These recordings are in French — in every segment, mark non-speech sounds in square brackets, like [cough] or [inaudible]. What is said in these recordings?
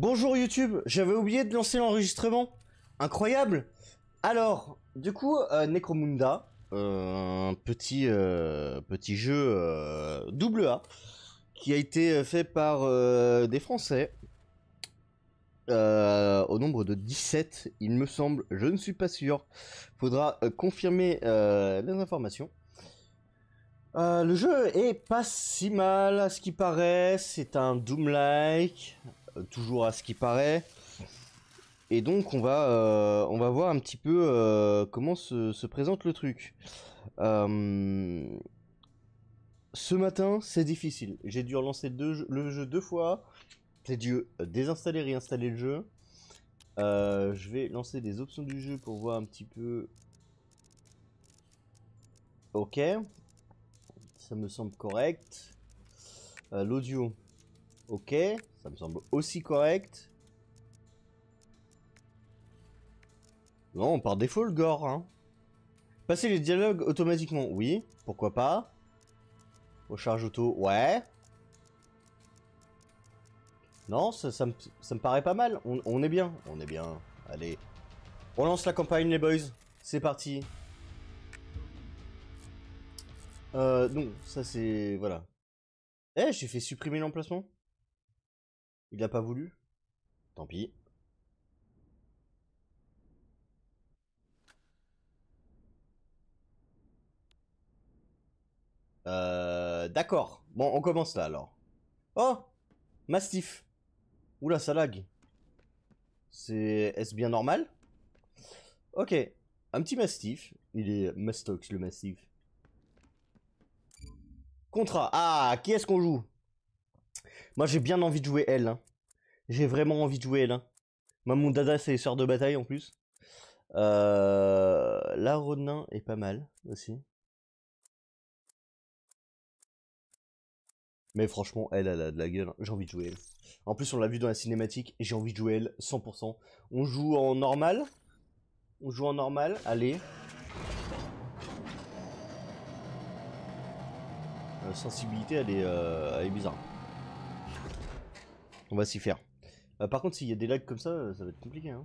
Bonjour YouTube, j'avais oublié de lancer l'enregistrement. Incroyable Alors, du coup, euh, Necromunda, euh, un petit, euh, petit jeu double A, qui a été fait par des Français, au nombre de 17, il me semble, je ne suis pas sûr. Faudra confirmer les informations. Le jeu est pas si mal à ce qui paraît, c'est un Doom-like, toujours à ce qui paraît. Et donc on va, euh, on va voir un petit peu euh, comment se, se présente le truc. Euh, ce matin, c'est difficile. J'ai dû relancer le jeu deux fois. J'ai dû désinstaller, réinstaller le jeu. Je vais lancer des options du jeu pour voir un petit peu. Ok. Ça me semble correct. L'audio. Ok. Ça me semble aussi correct. Non, par défaut le gore. Hein. Passer les dialogues automatiquement. Oui. Pourquoi pas. Recharge auto. Ouais. Non, ça, me, paraît pas mal. On, on est bien. On est bien. Allez. On lance la campagne, les boys. C'est parti. Euh, non, ça c'est... Voilà. Eh, j'ai fait supprimer l'emplacement. Il a pas voulu? Tant pis. Euh, d'accord. Bon, on commence là alors. Oh Mastiff. Oula, ça lag. C'est... Est-ce bien normal? Ok. Un petit Mastiff. Il est Mastox, le Mastiff. Contrat. Ah, qui est-ce qu'on joue? Moi, j'ai bien envie de jouer elle. hein. J'ai vraiment envie de jouer elle. hein. Moi, mon dada, c'est les sœurs de bataille en plus. Euh... La Ronin est pas mal aussi. Mais franchement, elle, a de la gueule. hein. J'ai envie de jouer elle. En plus, on l'a vu dans la cinématique j'ai envie de jouer elle 100%. On joue en normal? On joue en normal? Allez. La sensibilité, elle est, euh, elle est bizarre. On va s'y faire. Euh, par contre, s'il y a des lags comme ça, euh, ça va être compliqué. Hein.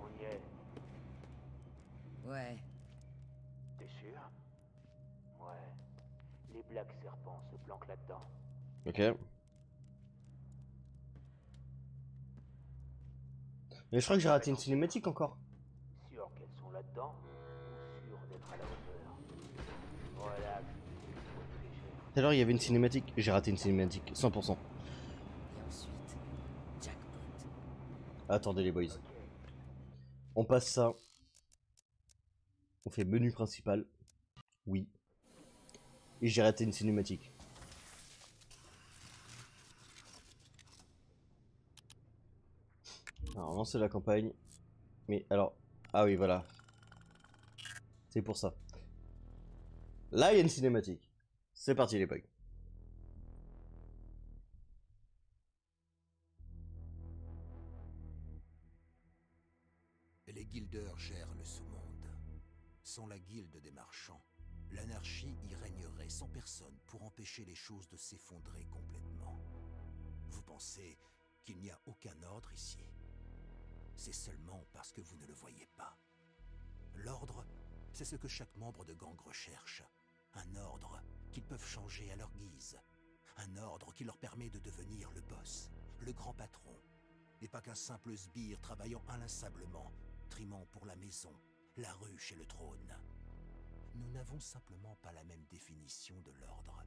On y est, Ouais, t'es sûr? Ouais. Les Black Serpents se planquent là-dedans. Ok. Mais je crois que j'ai raté une cinématique encore. Tout à l'heure, il y avait une cinématique. J'ai raté une cinématique. 100%. et ensuite, jackpot. Attendez les boys. On passe ça. On fait menu principal. Oui. Et j'ai raté une cinématique. Alors, lancer la campagne. Mais alors. Ah oui, voilà. C'est pour ça. Là, il y a une cinématique. C'est parti, les bugs. Les guildeurs gèrent le sous-monde. Sans la guilde des marchands, l'anarchie y régnerait sans personne pour empêcher les choses de s'effondrer complètement. Vous pensez qu'il n'y a aucun ordre ici? C'est seulement parce que vous ne le voyez pas. L'ordre, c'est ce que chaque membre de gang recherche. Un ordre qu'ils peuvent changer à leur guise. Un ordre qui leur permet de devenir le boss, le grand patron, et pas qu'un simple sbire travaillant inlassablement, trimant pour la maison, la ruche et le trône. Nous n'avons simplement pas la même définition de l'ordre,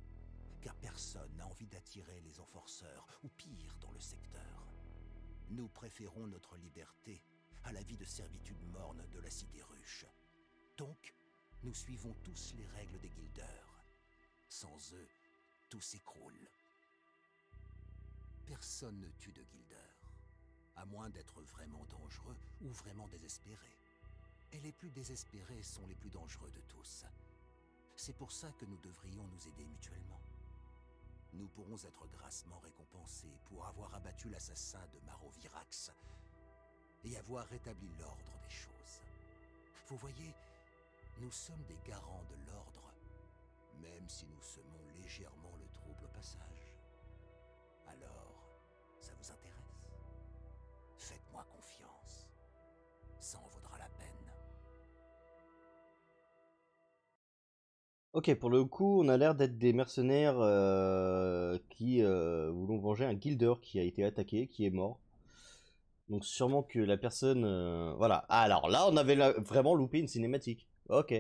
car personne n'a envie d'attirer les enforceurs, ou pire dans le secteur. Nous préférons notre liberté à la vie de servitude morne de la cité ruche. Donc, nous suivons tous les règles des guildeurs. Sans eux, tout s'écroule. Personne ne tue de guildeur, à moins d'être vraiment dangereux ou vraiment désespéré. Et les plus désespérés sont les plus dangereux de tous. C'est pour ça que nous devrions nous aider mutuellement. Nous pourrons être grassement récompensés pour avoir abattu l'assassin de Marovirax et avoir rétabli l'ordre des choses. Vous voyez, nous sommes des garants de l'ordre même si nous semons légèrement le trouble au passage. Alors, ça vous intéresse? Faites-moi confiance. Ça en vaudra la peine. Ok, pour le coup, on a l'air d'être des mercenaires euh, qui euh, voulons venger un guilder qui a été attaqué, qui est mort. Donc sûrement que la personne... euh, voilà. Ah, alors là, on avait vraiment loupé une cinématique. Ok.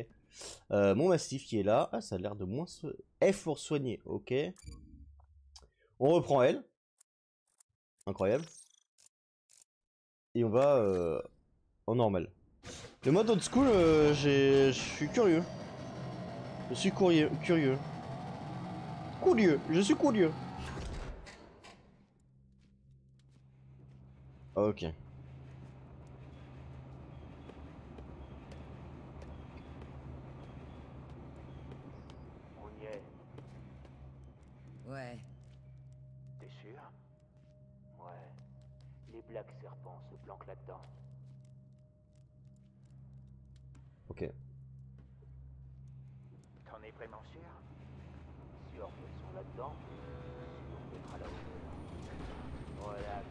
Euh, mon massif qui est là. Ah, ça a l'air de moins... F pour soigner. Ok. On reprend elle. Incroyable. Et on va euh, en normal. Le mode old school, euh, je suis curieux. Je suis curieux. Curieux. Curieux. Je suis curieux. Ok. On y est. Ouais, T'es sûr Ouais. Les Black Planquent là-dedans. Ok. T'en es vraiment sûr? Sûr qu'elles sont là-dedans? Sûr d'être à la hauteur. Voilà.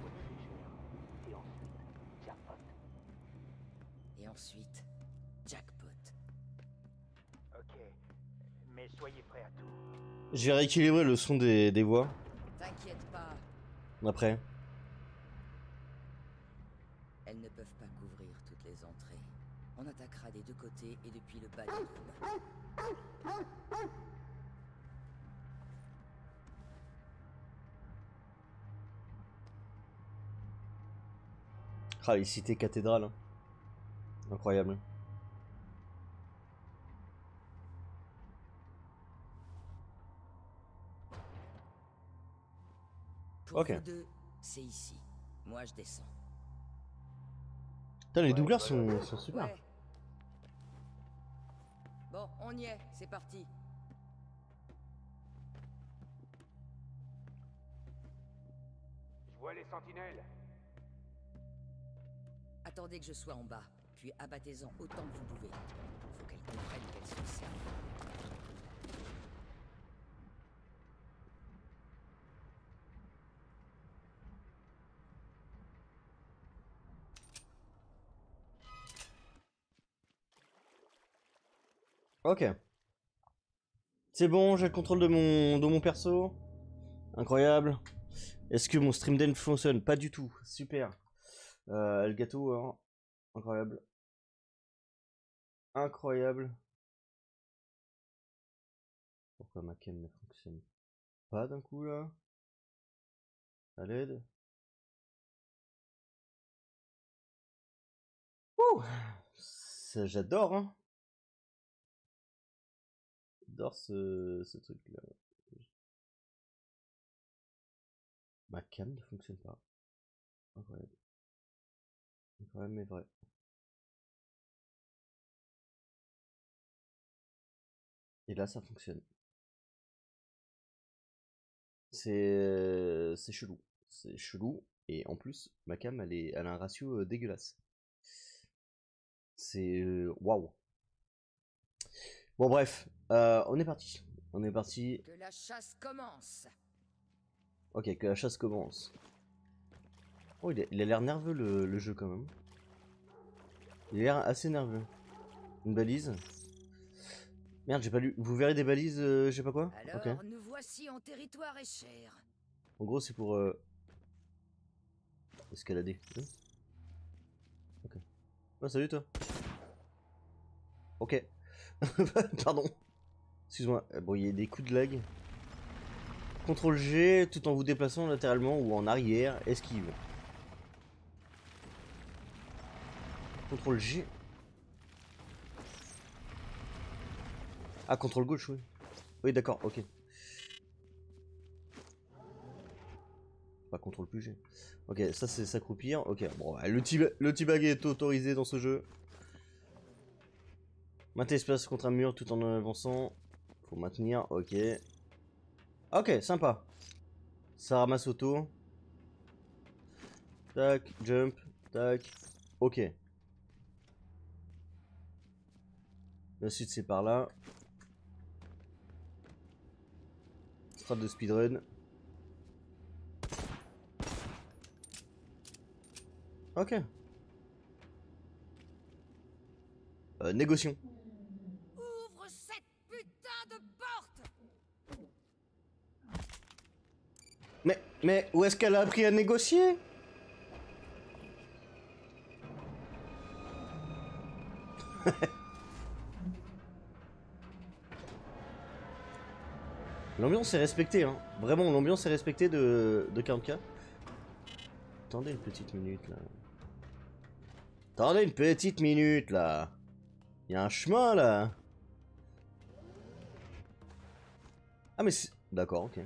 Faut réfléchir. Et ensuite, jackpot. et ensuite, jackpot. Ok. Mais soyez prêts à tout. Je vais rééquilibrer le son des, des voix T'inquiète pas, après. elles ne peuvent pas couvrir toutes les entrées. On attaquera des deux côtés et depuis le bas du dôme. Ah, les cités cathédrales. hein. Incroyable. Pour Ok. c'est ici. Moi, je descends. Putain, les Ouais, doubleurs sont, sont super. Ouais. Bon, on y est, c'est parti. Je vois les sentinelles. Attendez que je sois en bas, puis abattez-en autant que vous pouvez. Faut qu'elles comprennent qu'elles sont servies. Ok. C'est bon, j'ai le contrôle de mon, de mon perso. Incroyable. Est-ce que mon stream den fonctionne? Pas du tout. Super. Euh, le gâteau, hein. incroyable. Incroyable. Pourquoi ma cam ne fonctionne pas d'un coup là? À l'aide J'adore, hein Ce, ce truc là. Ma cam ne fonctionne pas. Mais vrai. Et là ça fonctionne. C'est c'est chelou. C'est chelou. Et en plus, ma cam elle, est, elle a un ratio euh, dégueulasse. C'est euh, waouh. Bon bref, euh, on est parti. On est parti. Que la chasse commence. Ok, que la chasse commence. Oh, il a l'air nerveux le, le jeu quand même. Il a l'air assez nerveux. Une balise. Merde, j'ai pas lu. Vous verrez des balises, euh, je sais pas quoi Alors, Ok. nous voici en territoire écher. En gros, c'est pour euh... escalader. Hein ok. Oh, salut toi. Ok. [laughs] Pardon. Excuse-moi. Euh, Bon, il y a des coups de lag. CTRL G tout en vous déplaçant latéralement ou en arrière. Esquive. CTRL G. Ah, CTRL gauche, oui. Oui, d'accord, ok. Pas contrôle plus G. Ok, ça c'est s'accroupir. Ok, bon, le T-bag est autorisé dans ce jeu. Maintenez espace contre un mur tout en avançant. Faut maintenir, ok. Ok, sympa. Ça ramasse auto. Tac, jump, tac. Ok. La suite c'est par là. strat de speedrun. Ok. Euh, négocions. Ouvre cette putain de porte Mais, mais où est-ce qu'elle a appris à négocier? [laughs] L'ambiance est respectée, hein. Vraiment, l'ambiance est respectée de, de 40k. Attendez une petite minute, là. Attendez une petite minute, là. Il y a un chemin, là. Ah, mais c'est... D'accord, ok.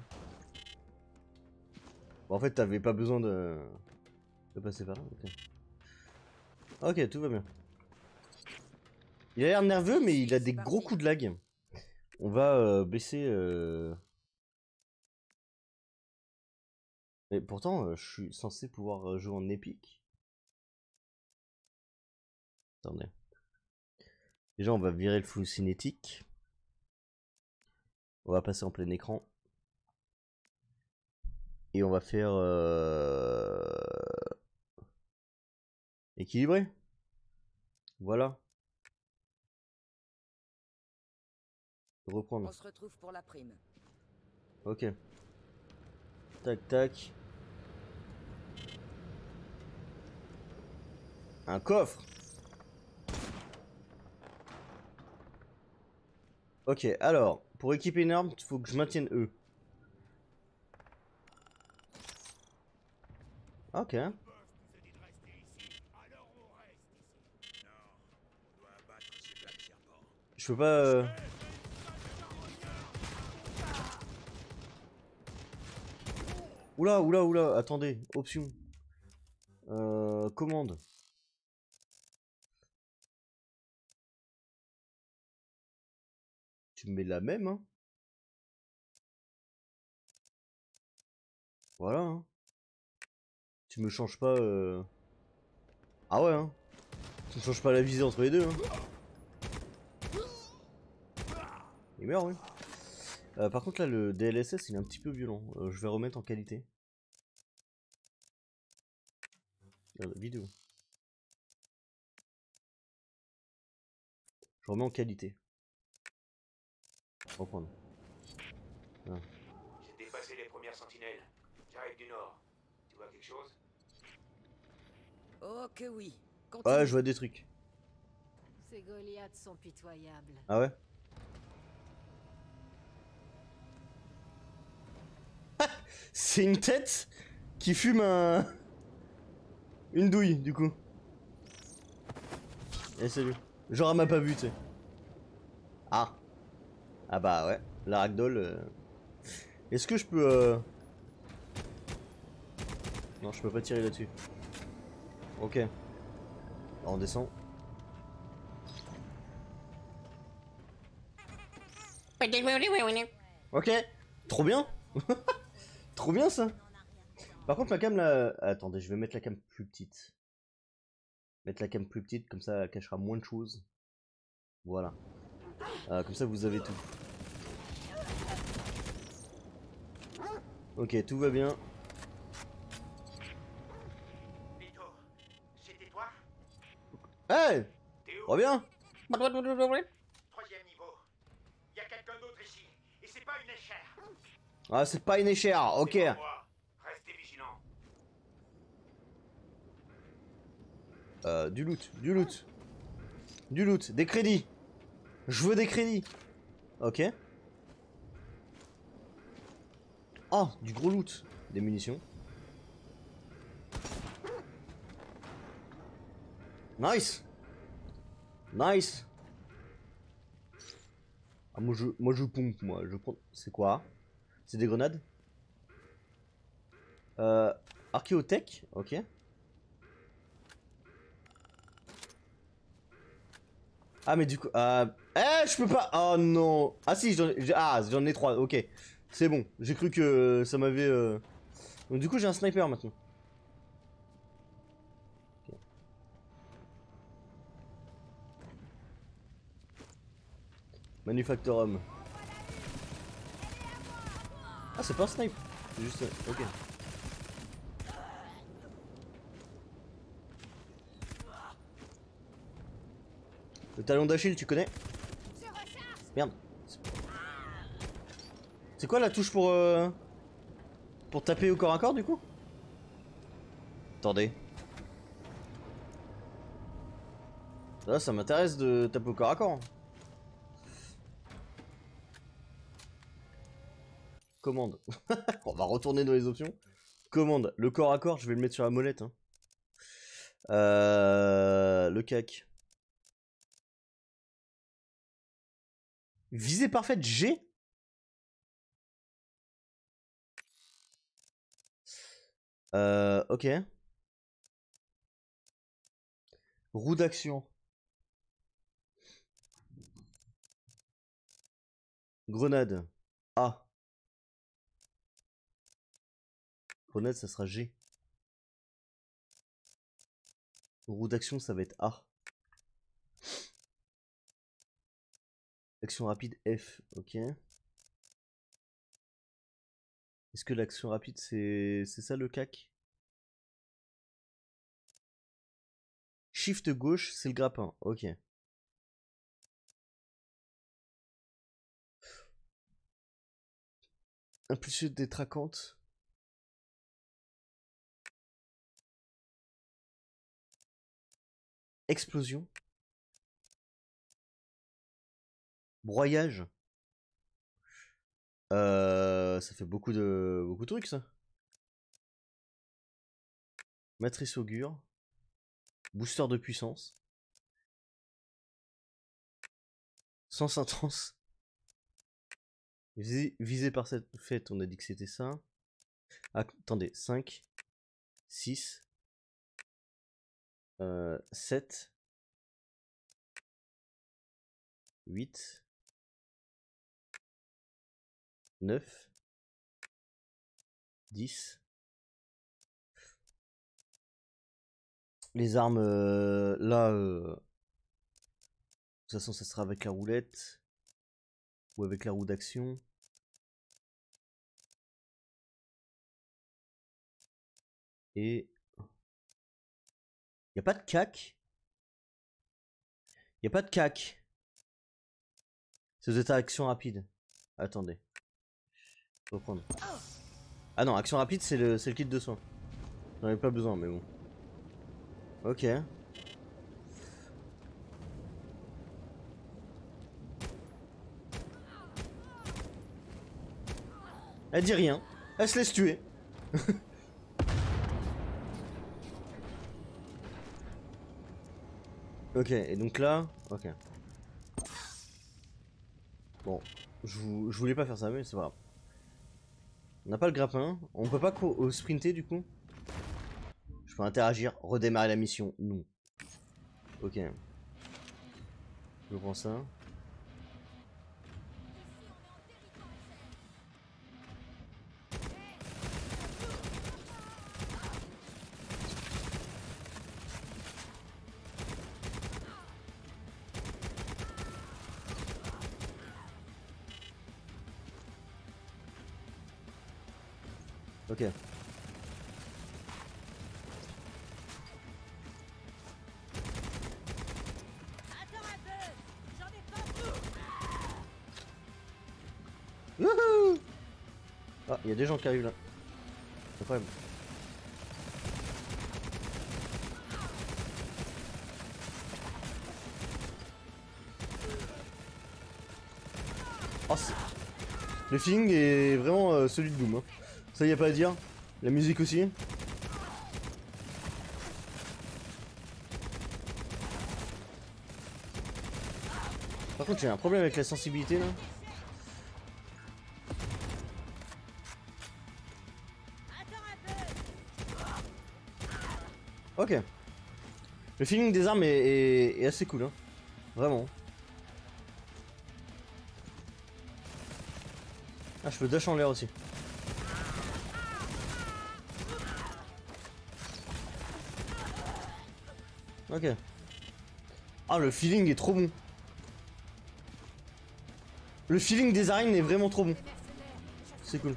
Bon, en fait, t'avais pas besoin de... passer par là, ok. Tout va bien. Il a l'air nerveux, mais il a des gros coups de lag. On va euh, baisser... euh, Mais pourtant, euh, je suis censé pouvoir jouer en épique. Attendez. Déjà, on va virer le flou cinétique. On va passer en plein écran. Et on va faire... euh, Équilibré. Voilà. Reprendre. On se retrouve pour la prime. Ok. Tac tac. Un coffre. Ok, alors, pour équiper une arme, il faut que je maintienne E. Ok. Je peux pas... euh, Oula, oula, oula, attendez, option. Euh, commande. Tu me mets la même, hein? Voilà, hein. Tu me changes pas... euh, Ah ouais, hein. Tu me changes pas la visée entre les deux, hein. Il meurt, oui. Euh, par contre là le DLSS il est un petit peu violent. Euh, je vais remettre en qualité. Euh, vidéo. Je remets en qualité. Reprendre. J'ai dépassé les premières sentinelles. J'arrive du nord. Tu vois quelque chose? Oh que oui. Continue. Ouais je vois des trucs. Ces Goliaths sont pitoyables. Ah ouais? [laughs] C'est une tête qui fume un... Une douille, du coup. Et salut. Genre, elle m'a pas vu, tu sais. Ah. Ah bah ouais, la ragdoll... euh. Est-ce que je peux... euh, Non, je peux pas tirer là-dessus. Ok. On descend. Ok, trop bien. [laughs] trop bien ça. Par contre, la cam là. Attendez, je vais mettre la cam plus petite. Mettre la cam plus petite, comme ça elle cachera moins de choses. Voilà. Euh, comme ça vous avez tout. Ok, tout va bien. Vito, c'était toi Hey Reviens Troisième niveau. Y a quelqu'un d'autre ici. Et c'est pas une échelle. Ah, c'est pas une échelle, ok. C'est pas moi. Restez vigilants. Euh, du loot, du loot. Du loot, des crédits. Je veux des crédits. Ok. Oh, du gros loot. Des munitions. Nice. Nice. Ah, moi je, moi je pompe, moi. Je prends. C'est quoi? C'est des grenades? Euh. Archéotech, ok. Ah mais du coup, euh... eh je peux pas. Oh non. Ah si, j'en ai... ah j'en ai trois. Ok, c'est bon. J'ai cru que ça m'avait. euh, Donc du coup j'ai un sniper maintenant. Manufactorum. Ah, c'est pas un snipe. C'est juste. euh, Ok. Le talon d'Achille, tu connais? Merde. C'est quoi la touche pour. euh, Pour taper au corps à corps du coup? Attendez. Là, ça m'intéresse de taper au corps à corps. Commande. [laughs] On va retourner dans les options. Commande. Le corps à corps, je vais le mettre sur la molette. hein. Euh, le cac. Visée parfaite G Euh, ok. Roue d'action. Grenade. A. Ça sera G. Roue d'action, ça va être A. Action rapide F, ok. Est-ce que l'action rapide, c'est c'est ça le cac? Shift gauche, c'est le grappin, ok. Impulsion détraquante. Explosion. Broyage. Euh, ça fait beaucoup de beaucoup de trucs ça. Matrice augure. Booster de puissance. Sens intense. Visé, par cette fête, on a dit que c'était ça. Ah, attendez, 5, 6, euh, 7, 8, 9, 10. Les armes, euh, là, euh, de toute façon, ça sera avec la roulette ou avec la roue d'action. Et y a pas de cac? Y a pas de cac? C'est ta action rapide. Attendez. Faut prendre. Ah non, action rapide, c'est le, le kit de soin. J'en ai pas besoin, mais bon. Ok. Elle dit rien. Elle se laisse tuer. [laughs] ok, et donc là... Ok. Bon, je, vou- je voulais pas faire ça, mais c'est pas grave. On n'a pas le grappin. On peut pas euh, sprinter du coup? Je peux interagir, redémarrer la mission. Non. Ok. Je prends ça. A des gens qui arrivent là. Incroyable. Oh, c'est- le feeling est vraiment euh, celui de Doom. hein. Ça y a pas à dire. La musique aussi. Par contre, j'ai un problème avec la sensibilité là. Le feeling des armes est, assez cool, hein. Vraiment. Ah, je peux dash en l'air aussi. Ok. Ah, le feeling est trop bon. Le feeling des arènes est vraiment trop bon. C'est cool.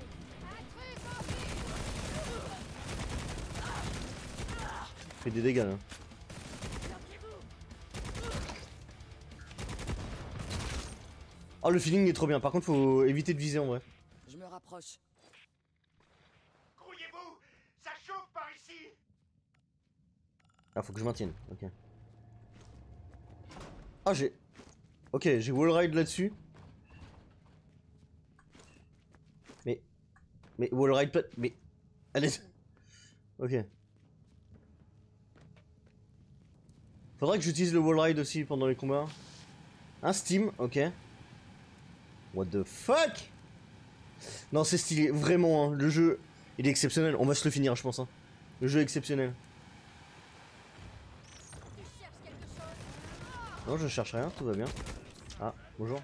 Fait des dégâts là. Oh, le feeling est trop bien. Par contre, faut éviter de viser en vrai. Je me rapproche. Grouillez-vous Ça chauffe par ici Ah, faut que je maintienne. Ok. Ah, j'ai. Ok, j'ai wall ride là-dessus. Mais. Mais wall ride plat. Mais. Allez. Ok. Faudrait que j'utilise le wall ride aussi pendant les combats. Un Steam, ok. What the fuck? Non, c'est stylé, vraiment, hein, le jeu, il est exceptionnel. On va se le finir, je pense. hein. Le jeu est exceptionnel. Non, je cherche rien, tout va bien. Ah, bonjour.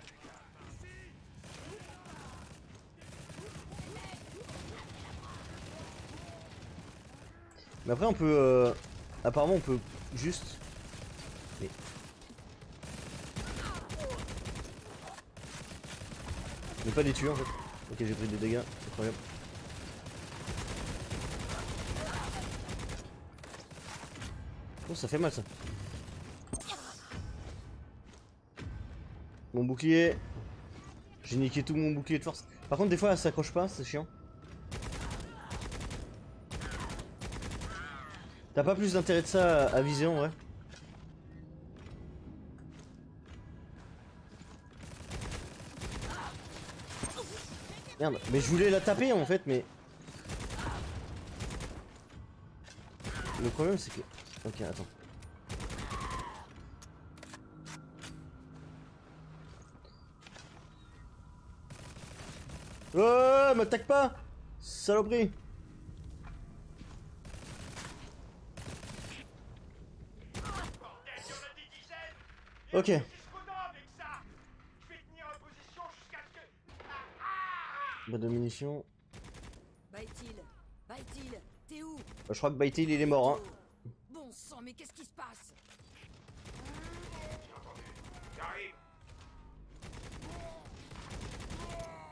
Mais après, on peut. euh, Apparemment, on peut juste. Mais. Ne pas les tuer en fait. Ok, j'ai pris des dégâts, incroyable. Oh, ça fait mal ça. Mon bouclier. J'ai niqué tout mon bouclier de force. Par contre, des fois, elle s'accroche pas, c'est chiant. T'as pas plus d'intérêt de ça à, à viser en vrai Merde, mais je voulais la taper en fait, mais... Le problème c'est que... Ok, attends. Oh, m'attaque pas Saloperie Ok. Jusqu'au dos avec ça Je vais tenir en position jusqu'à ce que... Ah, Pas de munitions. Baitil Baitil T'es où? Bah, je crois que Baitil il est mort hein. Bon sang, mais qu'est-ce qui se passe? J'arrive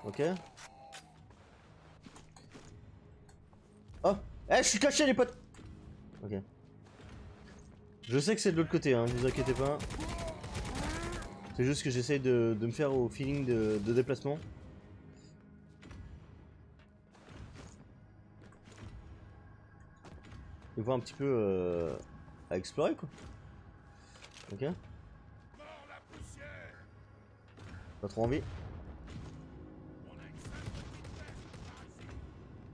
Ok. Oh Eh, je suis caché les potes Ok. Je sais que c'est de l'autre côté, hein, vous inquiétez pas. C'est juste que j'essaye de, de me faire au feeling de, de déplacement. Et voir un petit peu euh, à explorer quoi. Ok. Pas trop envie.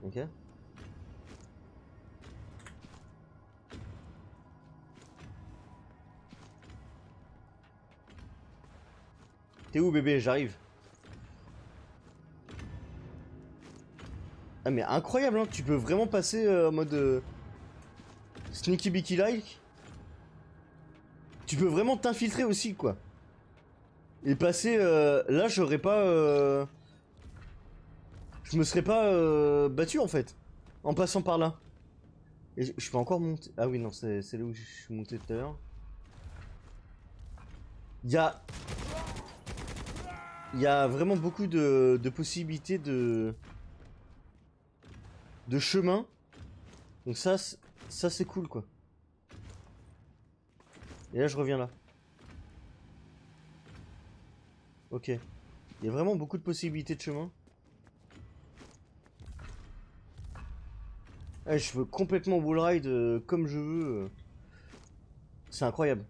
Ok. T'es où bébé? J'arrive. Ah mais incroyable hein, tu peux vraiment passer euh, en mode euh, sneaky beaky like. Tu peux vraiment t'infiltrer aussi quoi. Et passer euh, là j'aurais pas euh, je me serais pas euh, battu en fait en passant par là. Et je, peux encore monter. Ah oui non c'est là où je suis monté tout à l'heure. Il y a il y a vraiment beaucoup de, de possibilités de de chemin. Donc ça ça c'est cool quoi. Et là je reviens là. Ok. Il y a vraiment beaucoup de possibilités de chemin. Eh, je veux complètement wall ride euh, comme je veux. euh. C'est incroyable.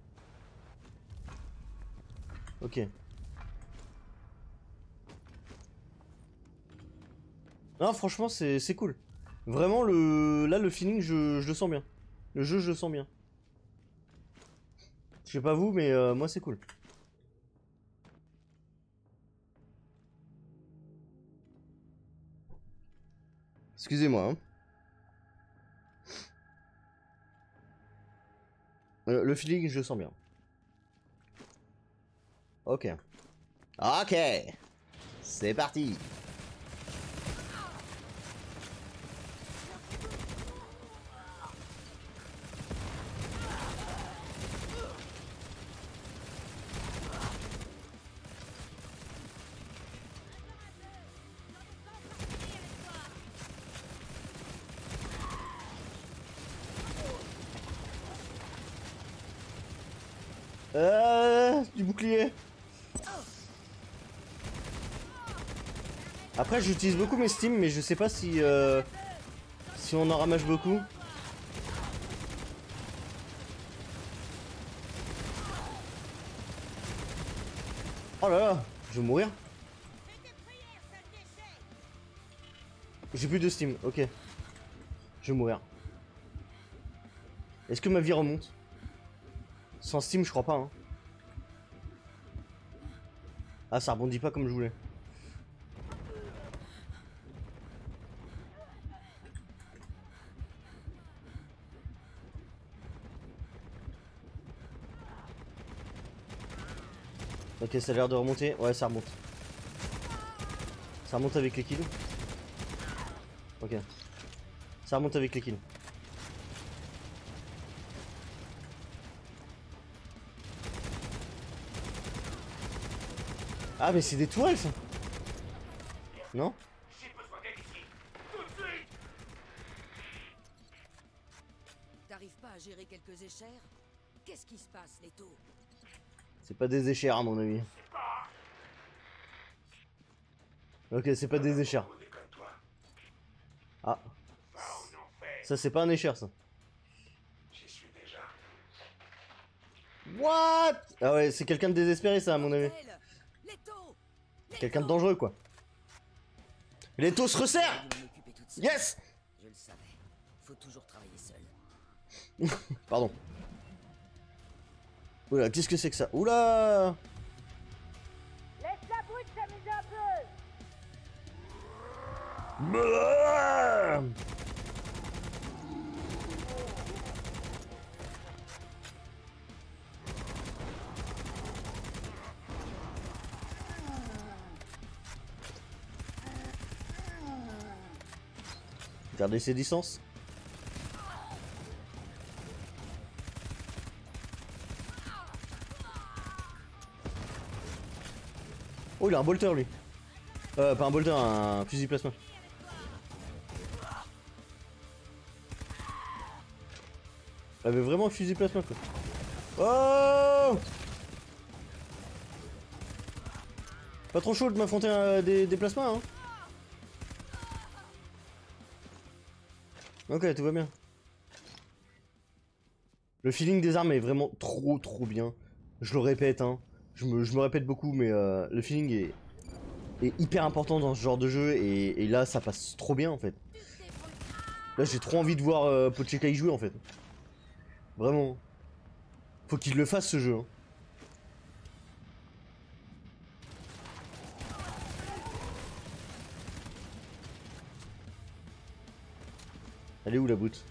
Ok. Non, franchement, c'est cool. Vraiment, le là, le feeling, je, je le sens bien. Le jeu, je le sens bien. Je sais pas vous, mais euh, moi, c'est cool. Excusez-moi. hein. Euh, le feeling, je le sens bien. Ok. Ok. C'est parti. Après, j'utilise beaucoup mes Steam, mais je sais pas si euh, si on en ramasse beaucoup. Oh là là, je vais mourir. J'ai plus de Steam, ok. Je vais mourir. Est-ce que ma vie remonte? Sans Steam, je crois pas. Hein. Ah, ça rebondit pas comme je voulais. Ok, ça a l'air de remonter. Ouais, ça remonte. Ça remonte avec les kills. Ok. Ça remonte avec les kills. Ah, mais c'est des toiles ça Non? T'arrives pas à gérer quelques échères Qu'est-ce qui se passe, Leto C'est pas des échères à mon avis. Ok, c'est pas des échères. Ah. Ça c'est pas un écher ça. What? Ah ouais, c'est quelqu'un de désespéré ça à mon avis. Leto Quelqu'un de dangereux quoi. Les taux se seule. Yes Je le savais. Faut toujours travailler seul. [laughs] Pardon. Oula, qu'est-ce que c'est que ça Oula Laisse la brute s'amuser un peu Blah Gardez ses distances. Il a un bolter lui. Euh, pas un bolter, un fusil plasma. Il avait vraiment un fusil plasma quoi. Oh Pas trop chaud de m'affronter à des, des plasmas hein. Ok, tout va bien. Le feeling des armes est vraiment trop trop bien. Je le répète, hein. Je me, répète beaucoup, mais euh, le feeling est, hyper important dans ce genre de jeu et, et là ça passe trop bien en fait. Là j'ai trop envie de voir euh, Pocheka y jouer en fait. Vraiment. Faut qu'il le fasse ce jeu. hein. Elle est où la boot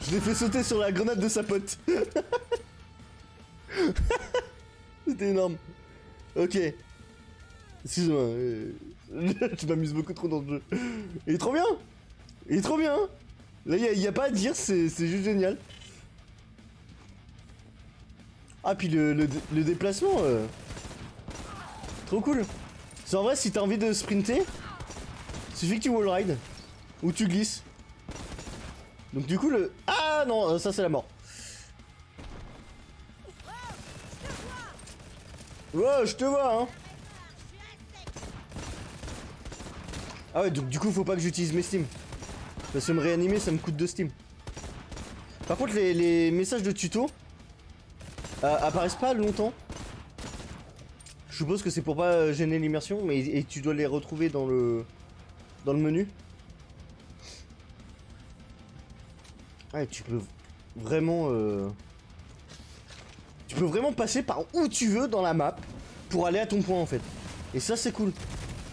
Je l'ai fait sauter sur la grenade de sa pote. [laughs] C'était énorme. Ok. Excuse-moi euh, [laughs] Je m'amuse beaucoup trop dans le jeu. Il est trop bien. Il est trop bien. Là il y, a pas à dire, c'est juste génial. Ah puis le déplacement euh, Trop cool. C'est en vrai si t'as envie de sprinter Suffit que tu wall ride Ou tu glisses Donc du coup le... Ah non euh, ça c'est la mort. Ouais je te vois hein. Ah ouais donc du coup faut pas que j'utilise mes steam Parce que me réanimer ça me coûte de steam Par contre les, messages de tuto euh, Apparaissent pas longtemps. Je suppose que c'est pour pas gêner l'immersion, mais et tu dois les retrouver dans le dans le menu. Ouais, tu peux vraiment euh, tu peux vraiment passer par où tu veux dans la map pour aller à ton point en fait. Et ça c'est cool.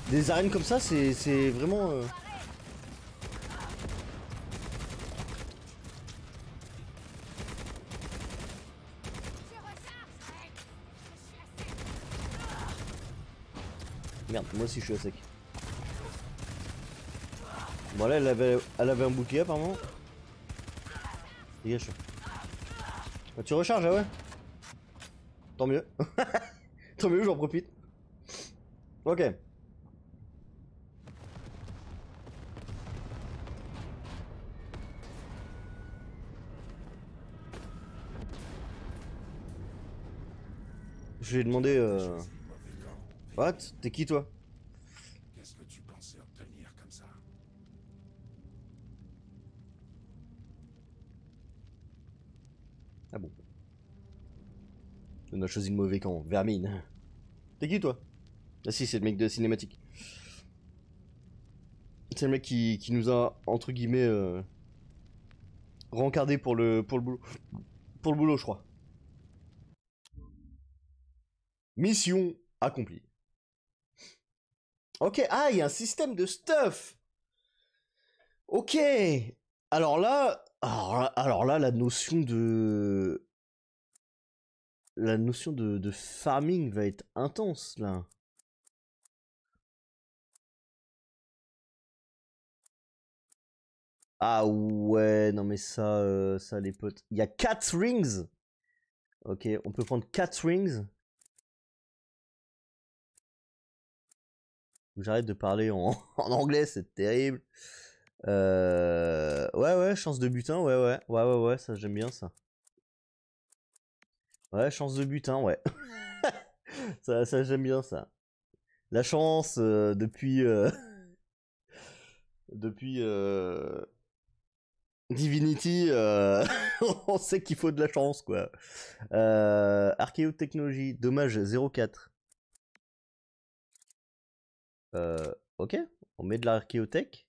Des arènes comme ça, c'est vraiment euh, Merde, moi aussi je suis à sec. Bon là elle avait, elle avait un bouclier apparemment. Bah, tu recharges ah ouais Tant mieux. [laughs] Tant mieux, j'en profite. Ok. Je lui ai demandé euh... What? T'es qui toi Qu'est-ce que tu pensais obtenir comme ça Ah bon On a choisi le mauvais camp, Vermine. T'es qui toi? Ah si, c'est le mec de cinématique. C'est le mec qui, nous a, entre guillemets, euh, rencardé pour le, pour le boulot. Pour le boulot, je crois. Mission accomplie. Ok, ah, il y a un système de stuff Ok alors là, alors là, la notion de... La notion de, farming va être intense, là. Ah ouais, non mais ça, euh, ça les potes. Il y a 4 rings Ok, on peut prendre 4 rings. J'arrête de parler en, [laughs] en anglais, c'est terrible. Euh... Ouais, ouais, chance de butin, ouais, ouais, ouais, ouais, ouais, ça j'aime bien ça. Ouais, chance de butin, ouais. [laughs] ça, ça j'aime bien ça. La chance euh, depuis euh, [laughs] depuis euh, Divinity, [laughs] on sait qu'il faut de la chance quoi. Archéotechnologie, dommage 04. Euh, ok, on met de l'archéotech.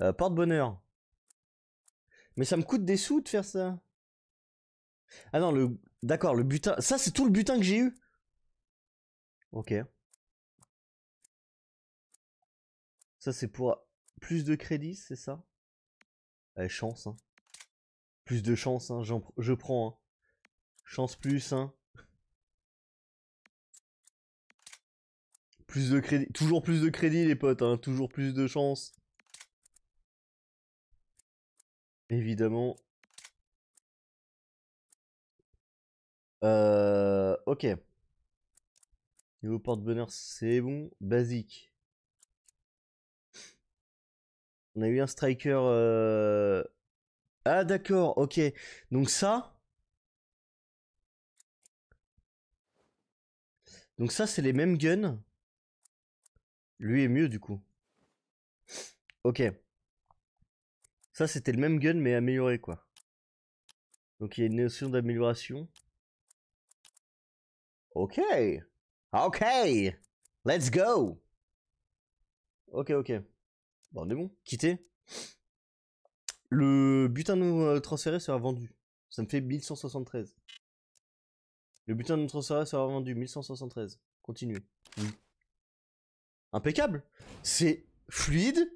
Euh, Porte-bonheur. Mais ça me coûte des sous de faire ça. Ah non, le... D'accord, le butin... Ça, c'est tout le butin que j'ai eu Ok. Ça, c'est pour plus de crédits, c'est ça? Allez, chance, hein. Plus de chance, hein, je prends, hein. Chance plus, hein. Plus de crédit. Toujours plus de crédit, les potes, hein. Toujours plus de chance. Évidemment. Euh, ok. Niveau porte-bonheur, c'est bon. Basique. On a eu un striker. euh, Ah, d'accord, ok. Donc ça. Donc ça, c'est les mêmes guns. Lui est mieux, du coup. Ok. Ça, c'était le même gun, mais amélioré, quoi. Donc il y a une notion d'amélioration. Ok. Ok. Let's go. Ok, ok. Bon, on est bon. Quitter. Le butin non euh, transféré sera vendu. Ça me fait 1173. Le butin non transféré sera vendu. 1173. Continuez. Oui. Impeccable. C'est fluide.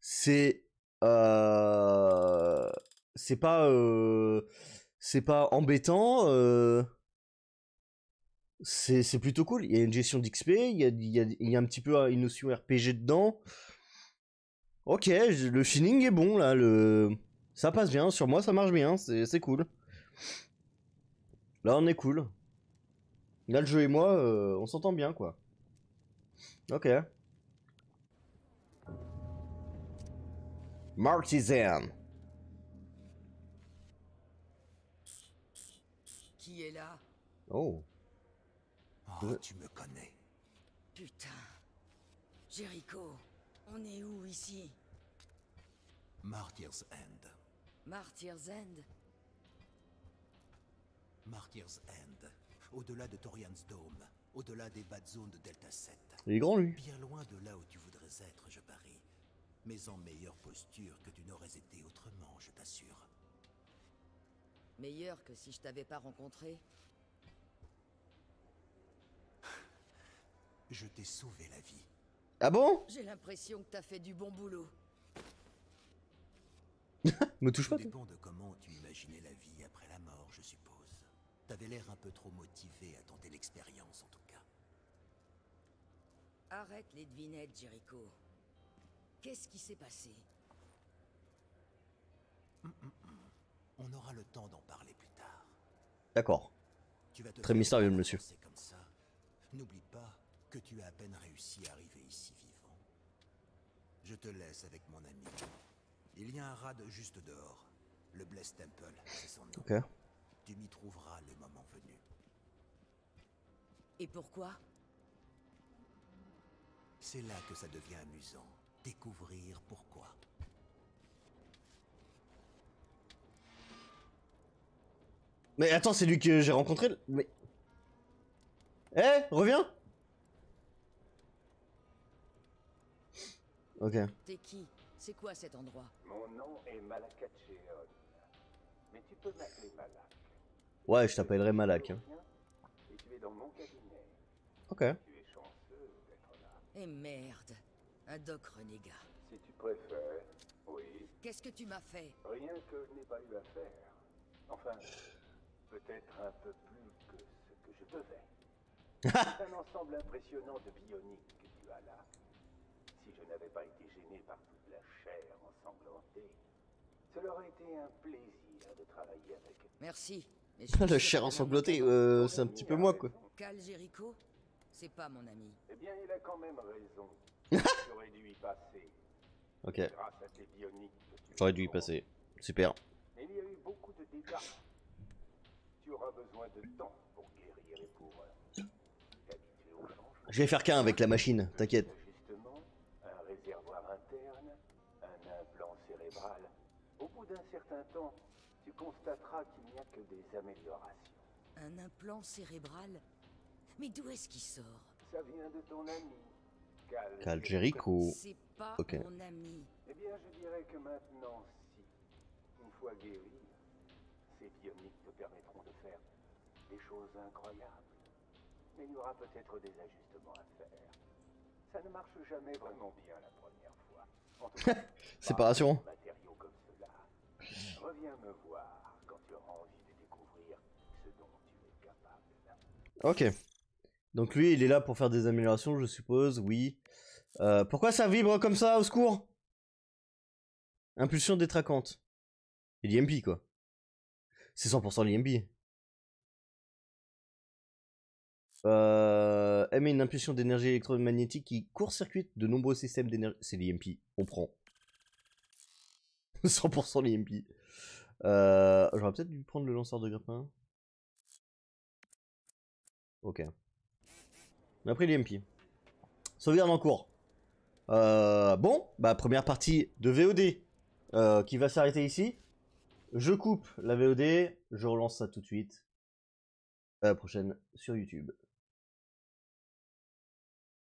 C'est euh, c'est pas euh, c'est pas embêtant euh, c'est plutôt cool. Il y a une gestion d'XP il y a, un petit peu une notion RPG dedans. Ok le feeling est bon là le ça passe bien sur moi ça marche bien c'est cool. Là on est cool. Là le jeu et moi on s'entend bien quoi. Ok Martisan Qui est là? Oh Oh, tu me connais. Putain. Jericho, on est où ici? Martyr's End. Martyr's End? Martyr's End. Au-delà de Torian's Dome. Au-delà des bad zones de Delta 7. il est grand lui Bien loin de là où tu voudrais être, je parie. Mais en meilleure posture que tu n'aurais été autrement, je t'assure. Meilleur que si je t'avais pas rencontré Je t'ai sauvé la vie. ah bon? J'ai l'impression que t'as fait du bon boulot. [laughs] me touche pas toi. dépend de comment tu imaginais la vie après la mort, je suppose. T'avais l'air un peu trop motivé à tenter l'expérience, en tout cas. Arrête les devinettes, Jericho. Qu'est-ce qui s'est passé On aura le temps d'en parler plus tard. D'accord. Tu vas te Très faire mystérieux, monsieur. avancer comme ça. N'oublie pas que tu as à peine réussi à arriver ici vivant. Je te laisse avec mon ami. Il y a un rad juste dehors. Le Bless Temple, c'est son nom. Ok. Tu m'y trouveras le moment venu. Et pourquoi? C'est là que ça devient amusant. Découvrir pourquoi. Mais attends, c'est lui que j'ai rencontré. le- Mais. Eh, reviens Ok. T'es qui? C'est quoi cet endroit? Mon nom est Malakacheon. Mais tu peux m'appeler Malak. Ouais, je t'appellerai Malak. hein. Et tu es dans mon cabinet. Ok. Tu es chanceux d'être là. Eh merde Un doc renégat. Si tu préfères, oui. Qu'est-ce que tu m'as fait? Rien que je n'ai pas eu à faire. Enfin, peut-être un peu plus que ce que je devais. [laughs] C'est un ensemble impressionnant de bioniques que tu as là. Si je n'avais pas été gêné par toute la chair ensanglantée, cela aurait été un plaisir de travailler avec Merci. [laughs] mais La chair ensanglantée, euh, c'est un petit peu moi quoi. Cal Jericho C'est pas mon ami. Eh bien, il a quand même raison. Tu aurais [laughs] dû y passer. Ok. J'aurais dû y passer. Super. Mais il y a eu beaucoup de dégâts. Tu auras besoin de temps pour guérir et pour t'habituer au changement. Je vais faire qu'un avec la machine, t'inquiète. Justement, un réservoir interne, un implant cérébral. Au bout d'un certain temps, tu constateras qu'il n'y a que des améliorations. Un implant cérébral? Mais d'où est-ce qu'il sort? Ça vient de ton ami, Cal. Jericho. C'est pas Ok. mon ami. Eh bien, je dirais que maintenant, si, une fois guéri, ces bioniques te permettront de faire des choses incroyables. Mais il y aura peut-être des ajustements à faire. Ça ne marche jamais vraiment bien la première fois. [laughs] Séparation. matériaux comme cela. Reviens me voir quand tu auras envie de découvrir ce dont tu es capable. Ok. Donc lui, il est là pour faire des améliorations, je suppose, oui. Euh, pourquoi ça vibre comme ça, au secours? Impulsion détraquante. C'est l'IMP, quoi. C'est 100% l'IMP. Euh, émet une impulsion d'énergie électromagnétique qui court-circuite de nombreux systèmes d'énergie. C'est l'IMP, on prend. [laughs] 100% l'IMP. Euh, J'aurais peut-être dû prendre le lanceur de grappin. Ok. On a pris l'IMP. Sauvegarde en cours. Euh, bon, bah première partie de VOD euh, qui va s'arrêter ici. Je coupe la VOD, je relance ça tout de suite. À prochaine sur YouTube.